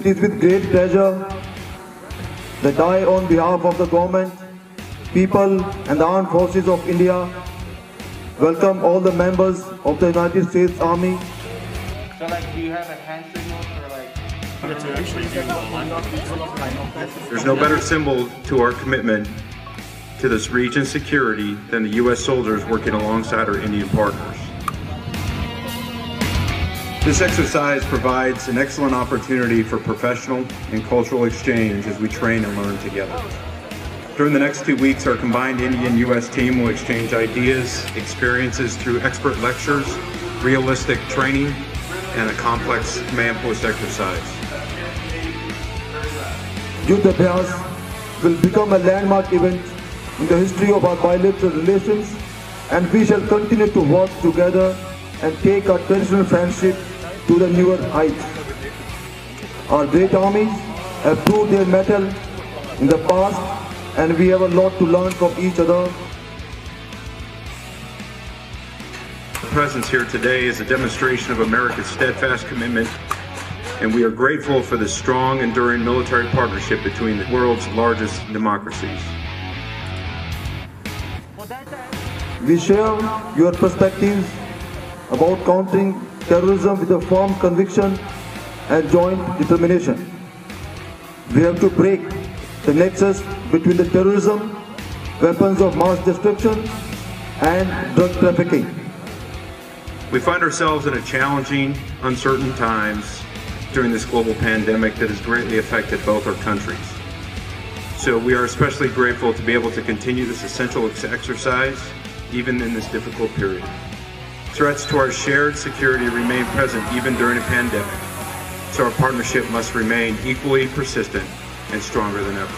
It is with great pleasure that I, on behalf of the government, people and the armed forces of India, welcome all the members of the United States Army So like, do you have a hand signal for like? There's no better symbol to our commitment to this region's security than the U.S. soldiers working alongside our Indian partners. This exercise provides an excellent opportunity for professional and cultural exchange as we train and learn together. During the next two weeks, our combined Indian-U.S. team will exchange ideas, experiences through expert lectures, realistic training, and a complex command post exercise. Yudh Abhyas will become a landmark event in the history of our bilateral relations and we shall continue to work together and take our traditional friendship to the newer heights. Our great armies have proved their mettle in the past and we have a lot to learn from each other. The presence here today is a demonstration of America's steadfast commitment, and we are grateful for the strong, enduring military partnership between the world's largest democracies. We share your perspectives about countering terrorism with a firm conviction and joint determination. We have to break the nexus between the terrorism, weapons of mass destruction, and drug trafficking. We find ourselves in a challenging, uncertain times during this global pandemic that has greatly affected both our countries. So we are especially grateful to be able to continue this essential exercise even in this difficult period. Threats to our shared security remain present even during a pandemic, so our partnership must remain equally persistent and stronger than ever.